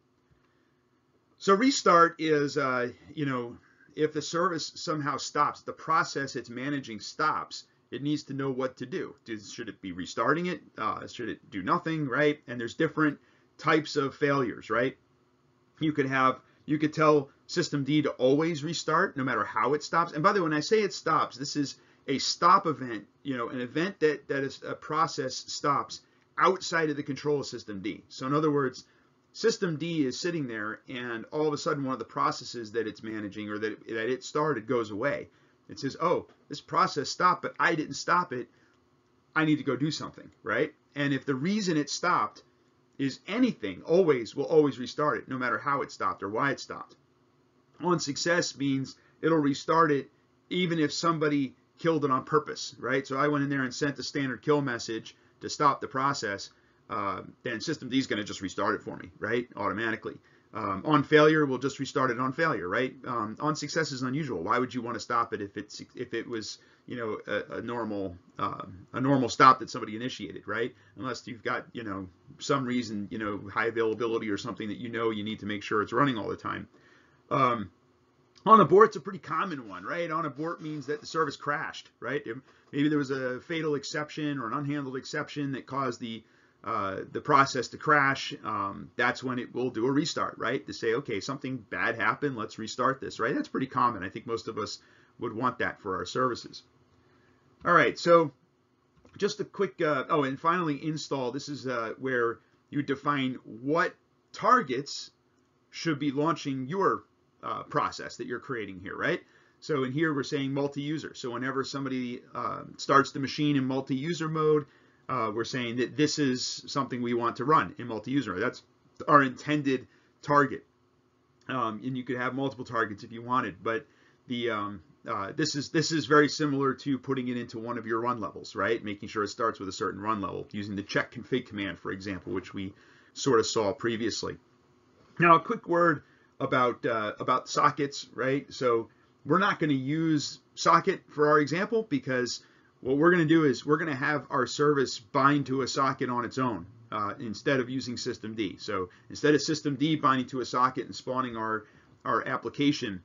So restart is, uh, you know, if the service somehow stops, the process it's managing stops, it needs to know what to do. Should it be restarting it? Uh, should it do nothing, right? And there's different types of failures, right? You could have, you could tell system D to always restart no matter how it stops. And by the way, when I say it stops, this is a stop event, you know, an event that, that is a process stops outside of the control of system D. So in other words, system D is sitting there and all of a sudden one of the processes that it's managing or that, that it started goes away. It says, oh, this process stopped, but I didn't stop it. I need to go do something, right? And if the reason it stopped is anything always will always restart it, no matter how it stopped or why it stopped. On success means it'll restart it even if somebody killed it on purpose, right? So I went in there and sent the standard kill message to stop the process. Uh, then systemd is going to just restart it for me, right? Automatically. Um, on failure, we'll just restart it on failure, right? Um, on success is unusual. Why would you want to stop it if it's if it was you know a, a normal uh, a normal stop that somebody initiated, right? Unless you've got you know some reason you know high availability or something that you know you need to make sure it's running all the time. Um, on abort's a pretty common one, right? On abort means that the service crashed, right? Maybe there was a fatal exception or an unhandled exception that caused the uh, the process to crash, um, that's when it will do a restart, right? To say, okay, something bad happened, let's restart this, right? That's pretty common. I think most of us would want that for our services. All right, so just a quick, uh, oh, and finally install. This is uh, where you define what targets should be launching your uh, process that you're creating here, right? So in here, we're saying multi-user. So whenever somebody uh, starts the machine in multi-user mode, uh, we're saying that this is something we want to run in multi-user. That's our intended target. Um, and you could have multiple targets if you wanted, but the um, uh, this is this is very similar to putting it into one of your run levels, right? Making sure it starts with a certain run level using the check config command, for example, which we sort of saw previously. Now, a quick word about uh, about sockets, right? So we're not going to use socket for our example because what we're going to do is we're going to have our service bind to a socket on its own uh, instead of using systemd. So instead of systemd binding to a socket and spawning our our application.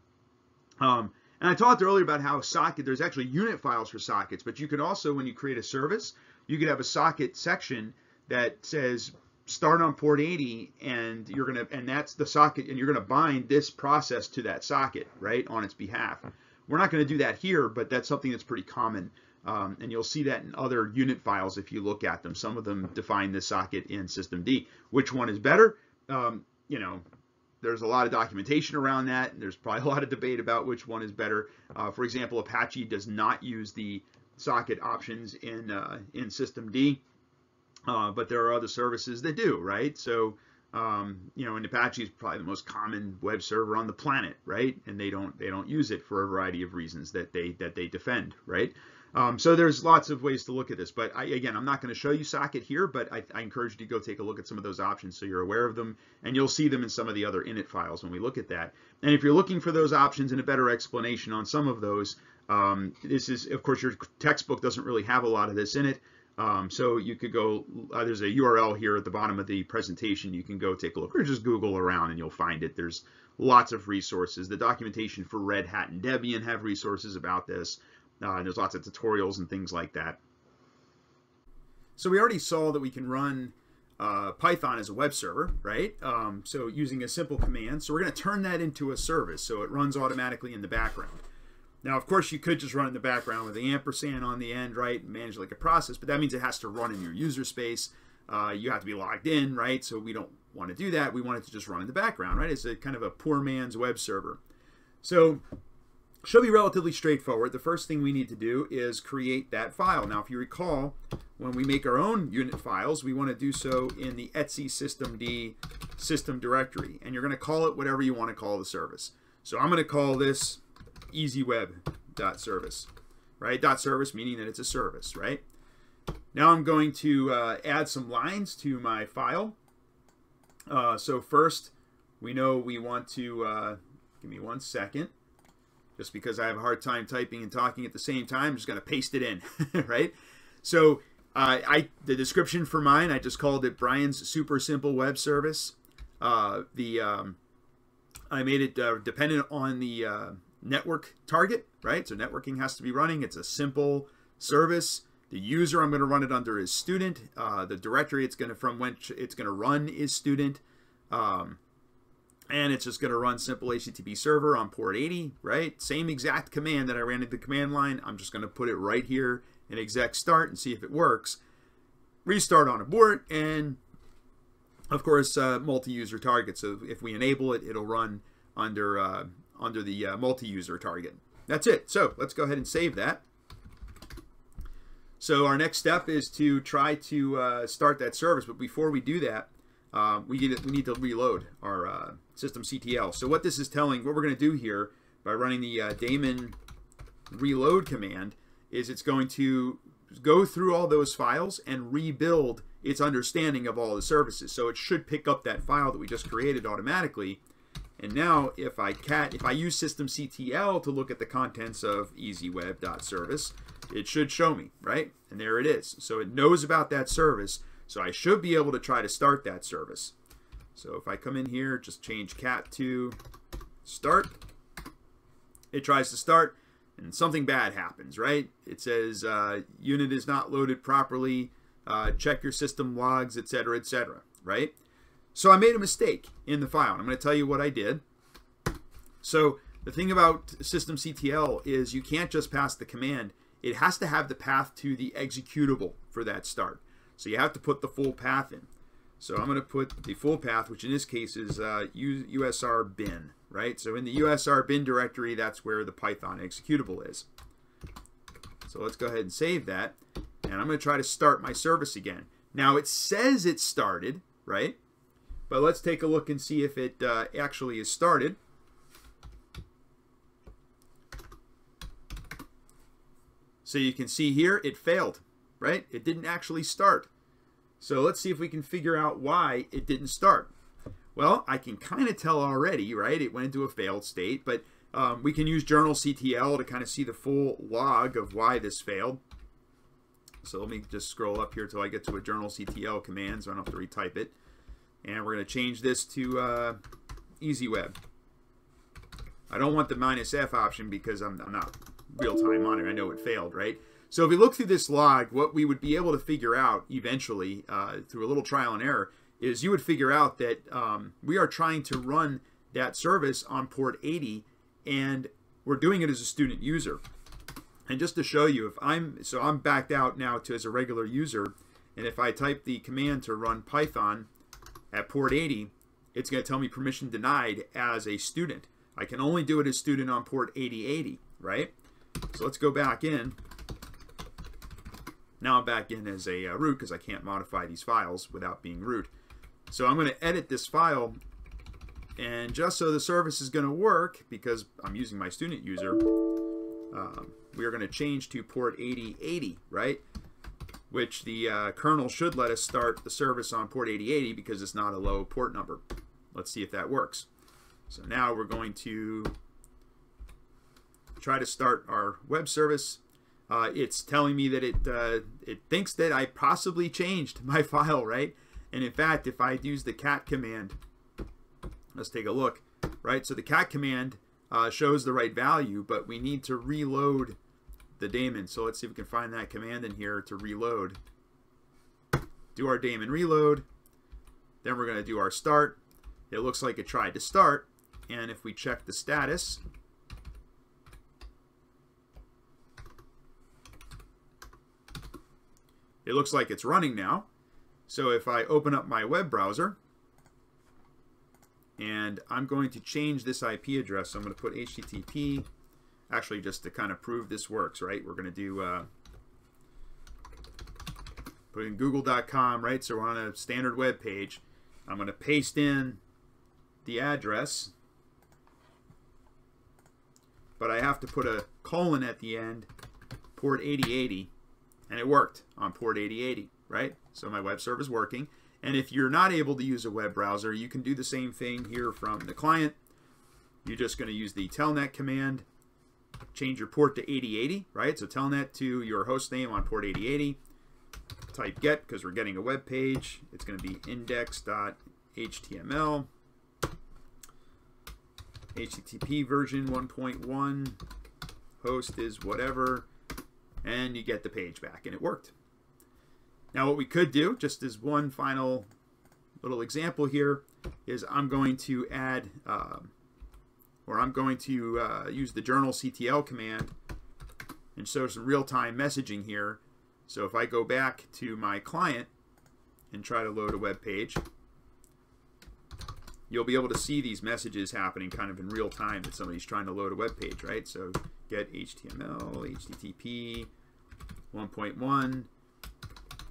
Um, and I talked earlier about how socket, there's actually unit files for sockets, but you can also, when you create a service, you could have a socket section that says start on port 80 and you're going to and that's the socket and you're going to bind this process to that socket right on its behalf we're not going to do that here but that's something that's pretty common um, and you'll see that in other unit files if you look at them some of them define the socket in systemd which one is better um, you know there's a lot of documentation around that and there's probably a lot of debate about which one is better uh, for example apache does not use the socket options in uh, in systemd uh, but there are other services that do, right? So, um, you know, and Apache is probably the most common web server on the planet, right? And they don't they don't use it for a variety of reasons that they that they defend, right? Um, so there's lots of ways to look at this, but I, again, I'm not going to show you Socket here, but I, I, encourage you to go take a look at some of those options so you're aware of them, and you'll see them in some of the other init files when we look at that. And if you're looking for those options and a better explanation on some of those, um, this is, of course, your textbook doesn't really have a lot of this in it. Um, so you could go, uh, there's a URL here at the bottom of the presentation. You can go take a look or just Google around and you'll find it. There's lots of resources. The documentation for Red Hat and Debian have resources about this. Uh, there's lots of tutorials and things like that. So we already saw that we can run uh, Python as a web server, right? Um, so using a simple command. So we're going to turn that into a service so it runs automatically in the background. Now, of course, you could just run in the background with the ampersand on the end, right? Manage like a process, but that means it has to run in your user space. Uh, you have to be logged in, right? So we don't want to do that. We want it to just run in the background, right? It's a kind of a poor man's web server. So should be relatively straightforward. The first thing we need to do is create that file. Now, if you recall, when we make our own unit files, we want to do so in the etc systemd system directory, and you're going to call it whatever you want to call the service. So I'm going to call this easyweb.service, right? Dot service meaning that it's a service, right? Now I'm going to uh, add some lines to my file. Uh, so first, we know we want to, uh, give me one second, just because I have a hard time typing and talking at the same time, I'm just going to paste it in, right? So uh, I the description for mine, I just called it Brian's Super Simple Web Service. Uh, the um, I made it uh, dependent on the uh, network target, right? So networking has to be running. It's a simple service. The user I'm going to run it under is student. Uh, the directory it's going to from which it's going to run is student. Um, and it's just going to run simple HTTP server on port 80, right? Same exact command that I ran in the command line. I'm just going to put it right here in exec start and see if it works. Restart on abort and of course uh, multi-user target. So if we enable it, it'll run under uh, under the uh, multi-user target. That's it. So let's go ahead and save that. So our next step is to try to uh, start that service. But before we do that, uh, we, need, we need to reload our uh, systemctl. So what this is telling, what we're going to do here by running the uh, daemon reload command is it's going to go through all those files and rebuild its understanding of all the services. So it should pick up that file that we just created automatically and now if I cat if I use systemctl to look at the contents of easyweb.service, it should show me, right? And there it is. So it knows about that service. So I should be able to try to start that service. So if I come in here, just change cat to start, it tries to start and something bad happens, right? It says uh, unit is not loaded properly, uh, check your system logs, etc., etc., right? So I made a mistake in the file. I'm going to tell you what I did. So the thing about systemctl is you can't just pass the command. it has to have the path to the executable for that start. So you have to put the full path in. So I'm going to put the full path, which in this case is uh, USR bin, right? So in the USR bin directory, that's where the Python executable is. So let's go ahead and save that. And I'm going to try to start my service again. Now it says it started, right? But let's take a look and see if it uh, actually is started. So you can see here it failed, right? It didn't actually start. So let's see if we can figure out why it didn't start. Well, I can kind of tell already, right? It went into a failed state, but um, we can use journal CTL to kind of see the full log of why this failed. So let me just scroll up here till I get to a journal CTL command so I don't have to retype it. And we're going to change this to uh, EasyWeb. I don't want the minus F option because I'm, I'm not real-time on it. I know it failed, right? So if we look through this log, what we would be able to figure out eventually uh, through a little trial and error is you would figure out that um, we are trying to run that service on port 80 and we're doing it as a student user. And just to show you, if I'm, so I'm backed out now to as a regular user, and if I type the command to run Python at port 80, it's going to tell me permission denied as a student. I can only do it as student on port 8080, right? So let's go back in now I'm back in as a uh, root because I can't modify these files without being root. So I'm going to edit this file and just so the service is going to work because I'm using my student user, um, we are going to change to port 8080, right? Which the uh, kernel should let us start the service on port 8080 because it's not a low port number. Let's see if that works. So now we're going to try to start our web service uh, it's telling me that it uh, it thinks that I possibly changed my file, right? And in fact, if I use the cat command, let's take a look, right? So the cat command uh, shows the right value, but we need to reload the daemon. So let's see if we can find that command in here to reload. Do our daemon reload. Then we're going to do our start. It looks like it tried to start. And if we check the status, It looks like it's running now. So if I open up my web browser, and I'm going to change this IP address. So I'm going to put HTTP, actually just to kind of prove this works, right? We're going to do, uh, put in google.com, right? So we're on a standard web page. I'm going to paste in the address, but I have to put a colon at the end, port 8080, and it worked on port 8080, right? So my web server is working. And if you're not able to use a web browser, you can do the same thing here from the client. You're just going to use the telnet command, change your port to 8080, right? So telnet to your host name on port 8080. Type get because we're getting a web page. It's going to be index.html. HTTP version 1.1. Host is whatever and you get the page back, and it worked. Now what we could do, just as one final little example here, is I'm going to add, uh, or I'm going to uh, use the journal CTL command and show some real-time messaging here. So if I go back to my client and try to load a web page, you'll be able to see these messages happening kind of in real time that somebody's trying to load a web page, right? So get HTML, HTTP, 1.1.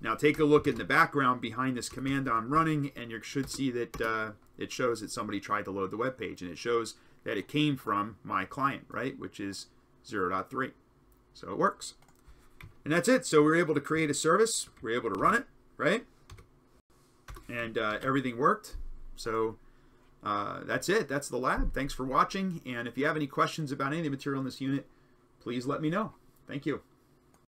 Now take a look in the background behind this command I'm running and you should see that uh, it shows that somebody tried to load the web page and it shows that it came from my client, right, which is 0.3. So it works. And that's it. So we are able to create a service. We are able to run it, right? And uh, everything worked. So uh, that's it. That's the lab. Thanks for watching. And if you have any questions about any material in this unit, please let me know. Thank you.